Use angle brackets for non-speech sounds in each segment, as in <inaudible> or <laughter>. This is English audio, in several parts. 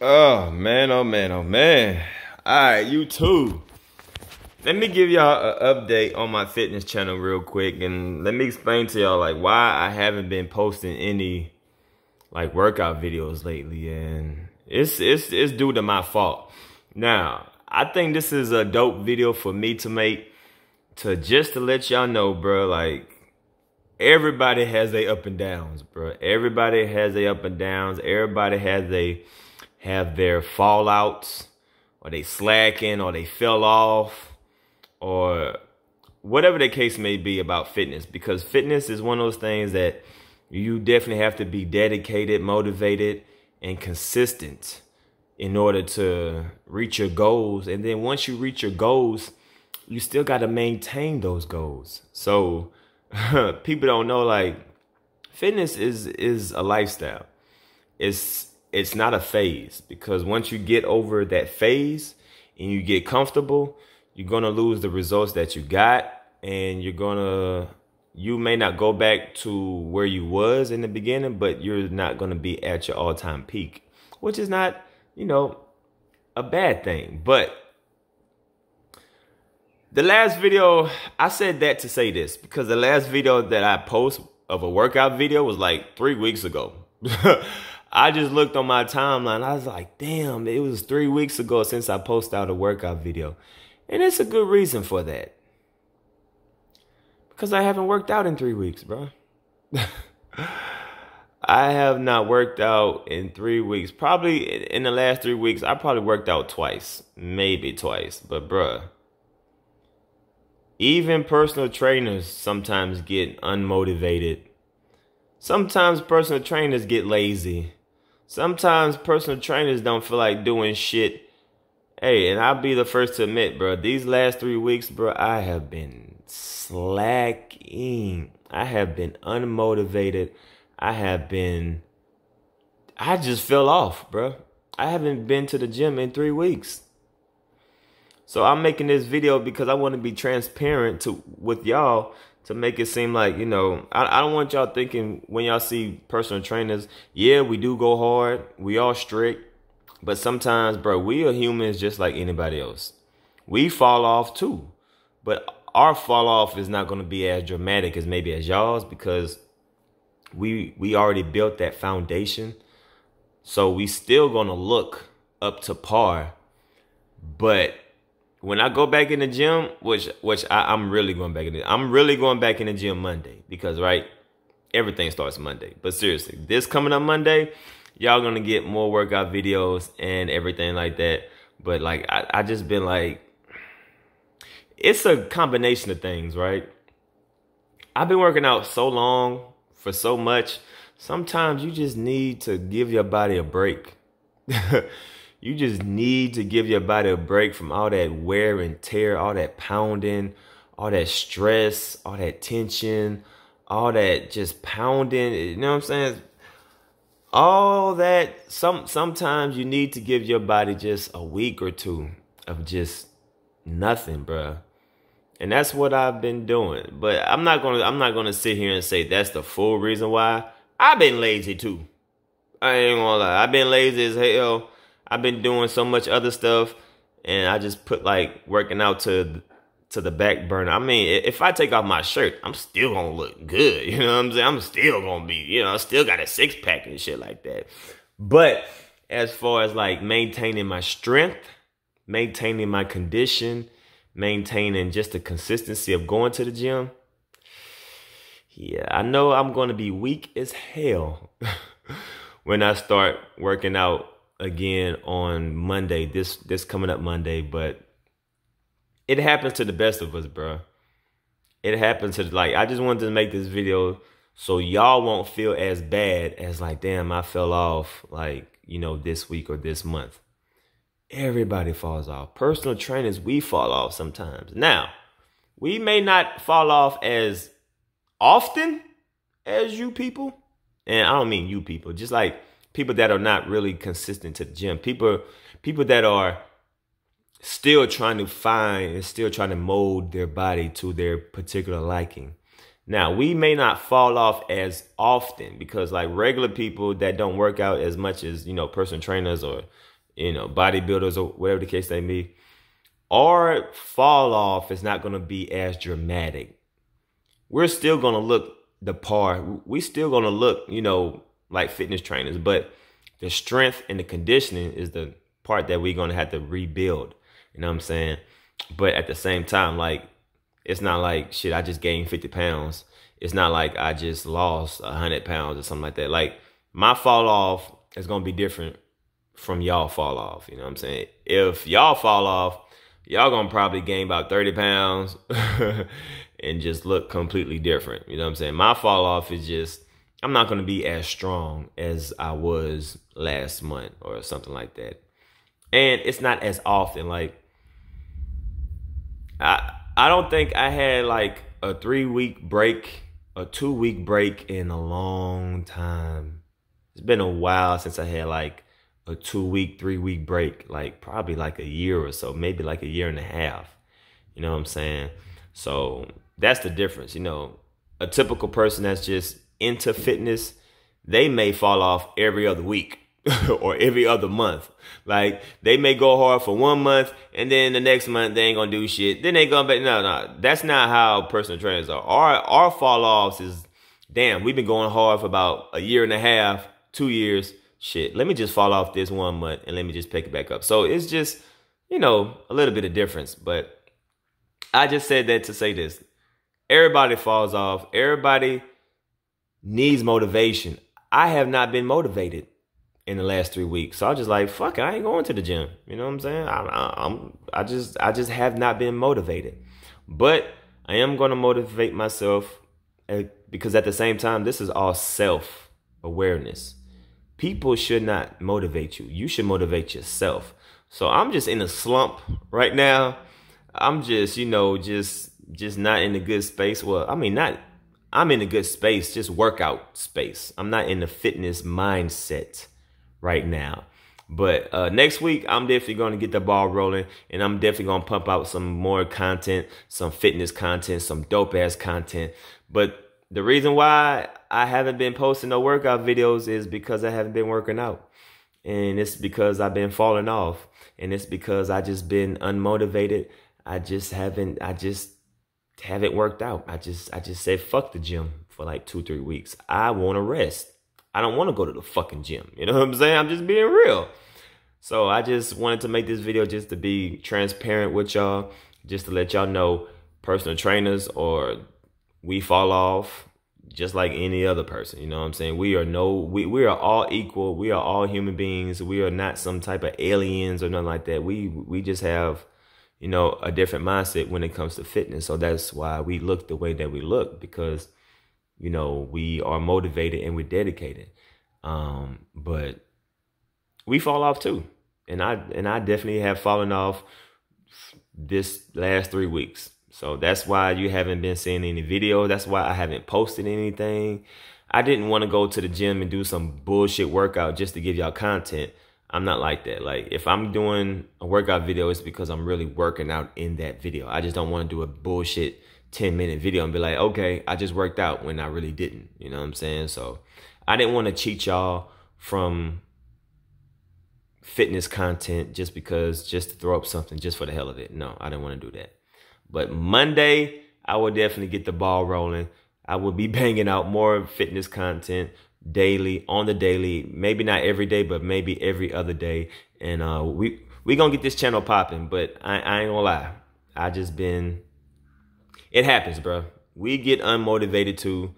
Oh man, oh man, oh man. Alright, you too. Let me give y'all an update on my fitness channel real quick and let me explain to y'all like why I haven't been posting any like workout videos lately and it's it's it's due to my fault. Now, I think this is a dope video for me to make to just to let y'all know, bro, like everybody has their up and downs, bro. Everybody has their up and downs. Everybody has they have their fallouts, or they slacking, or they fell off, or whatever the case may be about fitness. Because fitness is one of those things that you definitely have to be dedicated, motivated, and consistent in order to reach your goals. And then once you reach your goals, you still got to maintain those goals. So <laughs> people don't know like fitness is is a lifestyle. It's it's not a phase because once you get over that phase and you get comfortable, you're going to lose the results that you got and you're going to you may not go back to where you was in the beginning, but you're not going to be at your all-time peak, which is not, you know, a bad thing. But the last video, I said that to say this because the last video that I post of a workout video was like three weeks ago. <laughs> I just looked on my timeline. I was like, damn, it was three weeks ago since I posted out a workout video. And it's a good reason for that. Because I haven't worked out in three weeks, bro. <laughs> I have not worked out in three weeks. Probably in the last three weeks, I probably worked out twice. Maybe twice. But, bruh even personal trainers sometimes get unmotivated. Sometimes personal trainers get lazy. Sometimes personal trainers don't feel like doing shit. Hey, and I'll be the first to admit, bro, these last three weeks, bro, I have been slacking. I have been unmotivated. I have been, I just fell off, bro. I haven't been to the gym in three weeks. So I'm making this video because I want to be transparent to with y'all to make it seem like, you know, I, I don't want y'all thinking when y'all see personal trainers, yeah, we do go hard. We all strict. But sometimes, bro, we are humans just like anybody else. We fall off too. But our fall off is not going to be as dramatic as maybe as y'all's because we we already built that foundation. So we still going to look up to par. But when I go back in the gym, which which I, am really going back in the I'm really going back in the gym Monday because right, everything starts Monday. But seriously, this coming up Monday, y'all gonna get more workout videos and everything like that. But like I, I just been like it's a combination of things, right? I've been working out so long for so much. Sometimes you just need to give your body a break. <laughs> You just need to give your body a break from all that wear and tear, all that pounding, all that stress, all that tension, all that just pounding. You know what I'm saying? All that some sometimes you need to give your body just a week or two of just nothing, bruh. And that's what I've been doing. But I'm not gonna I'm not gonna sit here and say that's the full reason why. I've been lazy too. I ain't gonna lie. I've been lazy as hell I've been doing so much other stuff, and I just put like working out to to the back burner. I mean, if I take off my shirt, I'm still gonna look good. <laughs> You know what I'm saying? I'm still gonna be, you know, I still got a six pack and shit like that. But as far as like maintaining my strength, maintaining my condition, maintaining just the consistency of going to the gym, yeah, I know I'm gonna be weak as hell <laughs> when I start working out again on Monday, this this coming up Monday, but it happens to the best of us, bro. It happens to like I just wanted to make this video so y'all won't feel as bad as like damn I fell off like you know this week or this month. Everybody falls off. Personal trainers, we fall off sometimes. Now, we may not fall off as often as you people. And I don't mean you people, just like people that are not really consistent to the gym. People people that are still trying to find and still trying to mold their body to their particular liking. Now, we may not fall off as often because like regular people that don't work out as much as, you know, personal trainers or, you know, bodybuilders or whatever the case may be, our fall off is not going to be as dramatic. We're still going to look the par. We still going to look, you know, like fitness trainers, but the strength and the conditioning is the part that we're to have to rebuild. You know what I'm saying? But at the same time, like it's not like shit. I just gained fifty pounds. It's not like I just lost hundred pounds or something like that. Like my fall off is gonna be different from y'all fall off. You know what I'm saying? If y'all fall off, y'all gonna probably gain about 30 pounds <laughs> and just look completely different. You know what I'm saying? My fall off is just, I'm not gonna be as strong as I was last month or something like that. And it's not as often. Like, I, I don't think I had like a three week break, a two week break in a long time. It's been a while since I had like a two week, three week break, like probably like a year or so, maybe like a year and a half. You know what I'm saying? So that's the difference. You know, a typical person that's just into fitness, they may fall off every other week. <laughs> or every other month. Like they may go hard for one month and then the next month they ain't gonna do shit. Then they go back. No, no, that's not how personal trainers are. Our our fall offs is damn. We've been going hard for about a year and a half, two years. Shit, let me just fall off this one month and let me just pick it back up. So it's just you know a little bit of difference. But I just said that to say this: everybody falls off. Everybody needs motivation. I have not been motivated in the last three weeks. So I was just like, fuck I ain't going to the gym. You know what I'm saying? I, I'm, I just, I just have not been motivated. But I am going to motivate myself eh, because at the same time, this is all self awareness. People should not motivate you. You should motivate yourself. So I'm just in a slump right now. I'm just, you know, just, just not in a good space. Well, I mean, not, I'm in a good space, just workout space. I'm not in the fitness mindset right now. But uh, next week, I'm definitely going to get the ball rolling and I'm definitely going to pump out some more content, some fitness content, some dope ass content. But the reason why I haven't been posting no workout videos is because I haven't been working out. And it's because I've been falling off. And it's because I just been unmotivated. I just haven't, I just haven't worked out. I just, I just said, fuck the gym for like two, three weeks. I want to rest. I don't want to go to the fucking gym. <laughs> You know what I'm saying? I'm just being real. So I just wanted to make this video just to be transparent with y'all, just to let y'all know personal trainers or we fall off just like any other person. You know what I'm saying? We are no, we, we are all equal. We are all human beings. We are not some type of aliens or nothing like that. We, we just have, you know, a different mindset when it comes to fitness. So that's why we look the way that we look because you know, we are motivated and we're dedicated. Um, but we fall off too. And I and I definitely have fallen off this last three weeks. So that's why you haven't been seeing any video. That's why I haven't posted anything. I didn't want to go to the gym and do some bullshit workout just to give y'all content. I'm not like that. Like if I'm doing a workout video, it's because I'm really working out in that video. I just don't want to do a bullshit 10 minute video and be like, okay, I just worked out when I really didn't. You know what I'm saying? So I didn't want to cheat y'all from fitness content just because, just to throw up something just for the hell of it. No, I didn't want to do that. But Monday, I will definitely get the ball rolling. I will be <laughs> banging out more fitness content daily on the daily. Maybe not every day, but maybe every other day. And uh, we we gonna get this channel popping. But I, I ain't gonna lie, I just been it happens, bro. We get unmotivated too.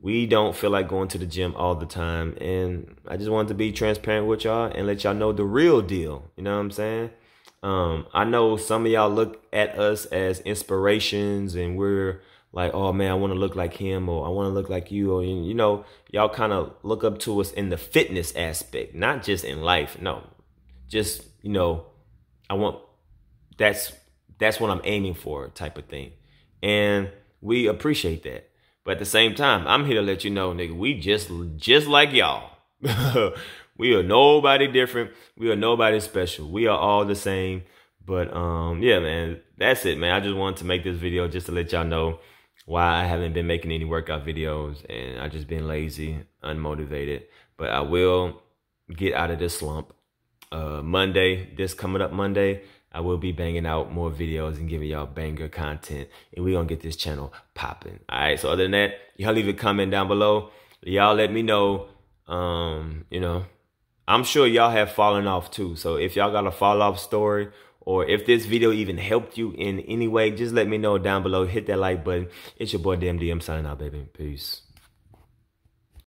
We don't feel like going to the gym all the time. And I just wanted to be transparent with y'all and let y'all know the real deal. You know what I'm saying? Um, I know some of y'all look at us as inspirations and we're like, oh man, I want to look like him or I want to look like you. Or, you know, y'all kind of look up to us in the fitness aspect, not just in life. No, just, you know, I want, that's, that's what I'm aiming for type of thing. And we appreciate that. But at the same time, I'm here to let you know, nigga, we just just like y'all. <laughs> we are nobody different. We are nobody special. We are all the same. But um, yeah, man, that's it, man. I just wanted to make this video just to let y'all know why I haven't been making any workout videos and I just been lazy, unmotivated. But I will get out of this slump. Uh, Monday, this coming up Monday, I will be banging out more videos and giving y'all banger content. And we gonna get this channel popping. All right, so other than that, y'all leave a comment down below. Y'all let me know, um, you know, I'm sure y'all have fallen off too. So if y'all got a fall off story or if this video even helped you in any way, just let me know down below. Hit that like button. It's your boy. I'm signing out, baby. Peace.